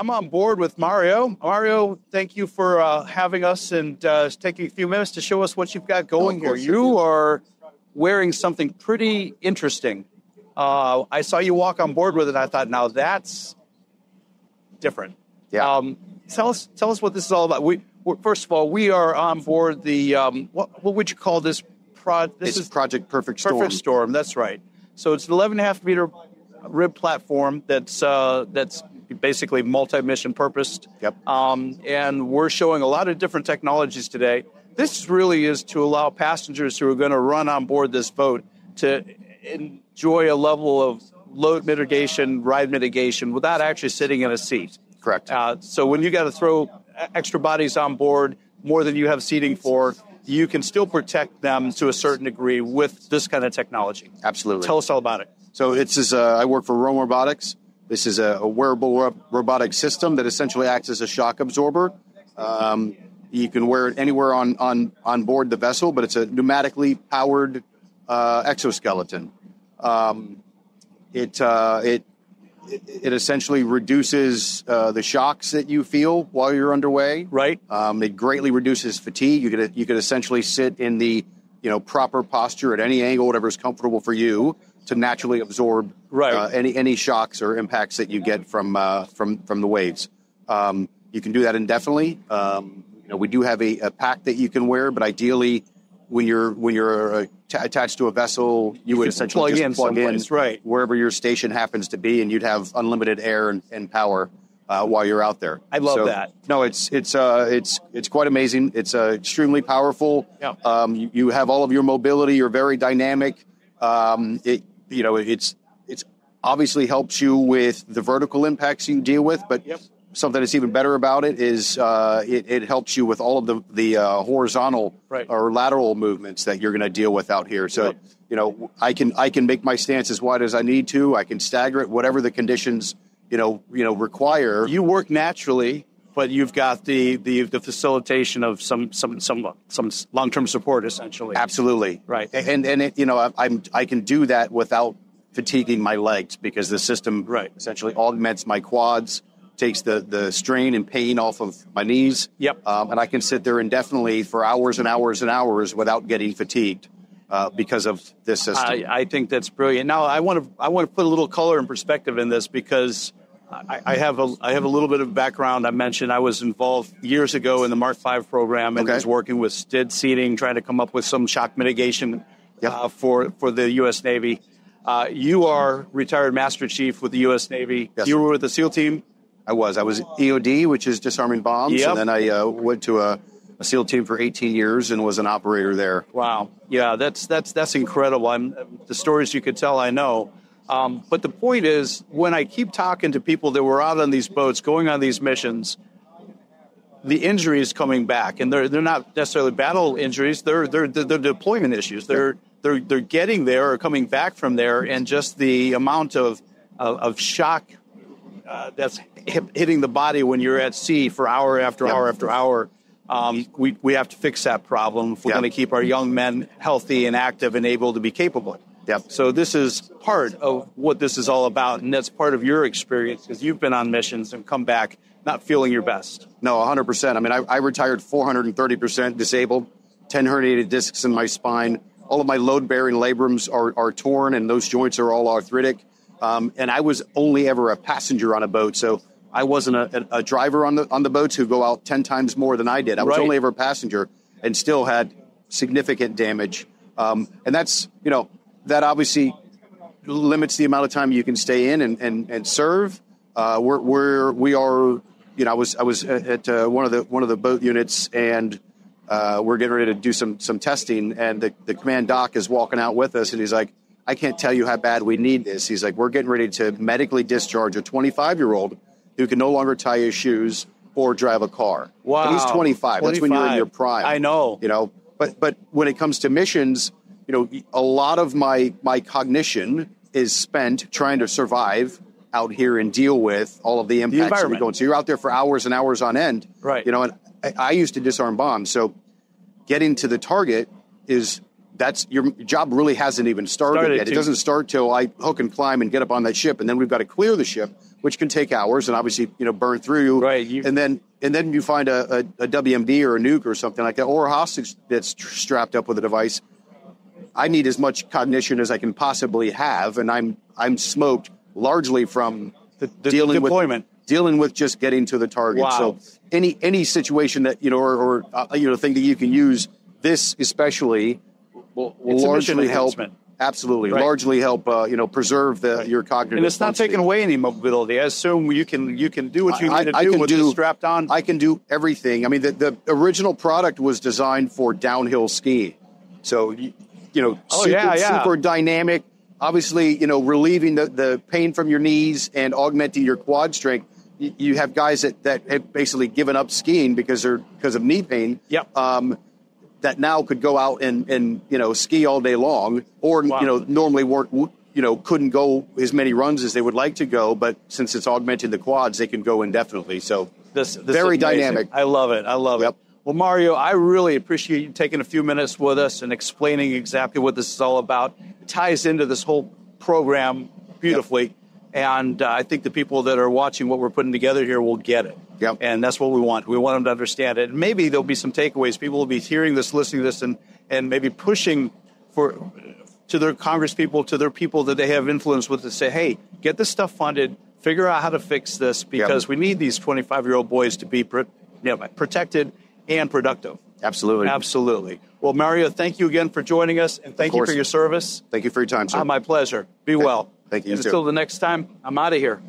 I'm on board with Mario. Mario, thank you for uh, having us and uh, taking a few minutes to show us what you've got going here. You are wearing something pretty interesting. Uh, I saw you walk on board with it. I thought, now that's different. Yeah. Um, tell us, tell us what this is all about. We, we're, first of all, we are on board the um, what, what would you call this? Pro, this It's is Project Perfect Storm. Perfect Storm. That's right. So it's an 11 and a half meter rib platform that's uh, that's basically multi-mission purposed. Yep. Um, and we're showing a lot of different technologies today. This really is to allow passengers who are going to run on board this boat to enjoy a level of load mitigation, ride mitigation, without actually sitting in a seat. Correct. Uh, so when you got to throw extra bodies on board, more than you have seating for, you can still protect them to a certain degree with this kind of technology. Absolutely. Tell us all about it. So it's uh, I work for Roam Robotics. This is a, a wearable ro- robotic system that essentially acts as a shock absorber. Um, you can wear it anywhere on, on, on board the vessel, but it's a pneumatically powered uh, exoskeleton. Um, it, uh, it, it it essentially reduces uh, the shocks that you feel while you're underway. Right. Um, it greatly reduces fatigue. You could you could essentially sit in the you know proper posture at any angle, whatever is comfortable for you, to naturally absorb Right. uh, any any shocks or impacts that you get from uh, from from the waves. Um, you can do that indefinitely. Um, you know, we do have a, a pack that you can wear, but ideally, when you're when you're uh, t- attached to a vessel, you, would essentially plug just in plug in right. wherever your station happens to be, and you'd have unlimited air and, and power uh, while you're out there. I love So, that. No, it's it's uh, it's it's quite amazing. It's uh, extremely powerful. Yeah. Um, you, you have all of your mobility. You're very dynamic. Um, it you know it's it's obviously helps you with the vertical impacts you deal with, but Yep. something that's even better about it is uh, it, it helps you with all of the the uh, horizontal Right. or lateral movements that you're going to deal with out here. So Yep. you know I can I can make my stance as wide as I need to. I can stagger it, whatever the conditions you know you know require. You work naturally, but you've got the, the, the facilitation of some some some some long term support essentially. Absolutely. Right. And and it, you know I, I'm I can do that without fatiguing my legs because the system Right. essentially augments my quads, takes the the strain and pain off of my knees. Yep. Um, and I can sit there indefinitely for hours and hours and hours without getting fatigued uh, because of this system. I, I think that's brilliant. Now, I want to I want to put a little color and perspective in this because I, I have a I have a little bit of background. I mentioned I was involved years ago in the Mark V program and Okay. was working with STIDD seating, trying to come up with some shock mitigation Yeah. uh, for for the U.S. Navy. Uh, you are retired Master Chief with the U.S. Navy. Yes. You were with the SEAL team. I was. I was EOD, which is disarming bombs, Yep. and then I uh, went to a, a SEAL team for 18 years and was an operator there. Wow. Yeah, that's that's that's incredible. I'm the stories you could tell. I know. Um, but the point is, when I keep talking to people that were out on these boats, going on these missions, the injuries coming back, and they're they're not necessarily battle injuries. They're they're they're, deployment issues. They're they're they're getting there or coming back from there, and just the amount of of, of shock uh, that's hit, hitting the body when you're at sea for hour after Yep. hour after hour. Um, we, we have to fix that problem if we're Yep. going to keep our young men healthy and active and able to be capable. Yep. So this is part of what this is all about, and that's part of your experience because you've been on missions and come back not feeling your best. No, 100%. I mean, I, I retired 430% disabled, 10 herniated discs in my spine. All of my load bearing labrums are, are torn, and those joints are all arthritic. Um, and I was only ever a passenger on a boat. So I wasn't a, a, driver on the, on the boats who go out 10 times more than I did. I was Right. only ever a passenger and still had significant damage. Um, and that's, you know, that obviously limits the amount of time you can stay in and, and, and serve. Uh, we're, we're, we are, you know, I was, I was at, uh, one of the, one of the boat units and uh, we're getting ready to do some, some testing and the, the command doc is walking out with us and he's like, I can't tell you how bad we need this. He's like, we're getting ready to medically discharge a 25 year old who can no longer tie his shoes or drive a car. Wow. And he's 25. That's when you're in your prime. I know. You know, but but when it comes to missions, you know, a lot of my my cognition is spent trying to survive out here and deal with all of the impacts that we environment. go. on. So you're out there for hours and hours on end. Right. You know, and I, I used to disarm bombs, so getting to the target is that's your job really hasn't even started, Started yet. It doesn't start till I hook and climb and get up on that ship, and then we've got to clear the ship, which can take hours and obviously you know burn through. Right, you- and then and then you find a, a, a WMD or a nuke or something like that, or a hostage that's tr- strapped up with a device. I need as much cognition as I can possibly have, and I'm I'm smoked largely from The- the dealing deployment. with dealing with just getting to the target. Wow. So any any situation that you know or, or uh, you know thing that you can use this especially will, will largely help. Absolutely, Right. largely help uh, you know preserve the your cognitive. And it's not taking away any mobility. I assume you can you can do what you I- need to I do with do- strapped on. I can do everything. I mean, the, the original product was designed for downhill skiing. So, you, know, Oh, super, yeah, yeah. super dynamic. Obviously, you know, relieving the, the pain from your knees and augmenting your quad strength. You, you have guys that, that have basically given up skiing because they're because of knee pain. Yep. Um, that now could go out and, and you know ski all day long, or Wow. you know normally weren't you know couldn't go as many runs as they would like to go, but since it's augmenting the quads, they can go indefinitely. So This, this Very dynamic. I love it. I love Yep. it. Well, Mario, I really appreciate you taking a few minutes with us and explaining exactly what this is all about. It ties into this whole program beautifully. And uh, I think the people that are watching what we're putting together here will get it. Yep. And that's what we want. We want them to understand it. And maybe there'll be some takeaways. People will be hearing this, listening to this, and, and maybe pushing for to their congresspeople, to their people that they have influence with to say, hey, get this stuff funded, figure out how to fix this because we need these 25 year old boys to be you know, protected and productive. absolutely, Absolutely. Well, Mario, thank you again for joining us and thank you for your service. thank you for your time, sir. Uh, my pleasure. Be well. Thank you, you And too. until the next time, I'm out of here.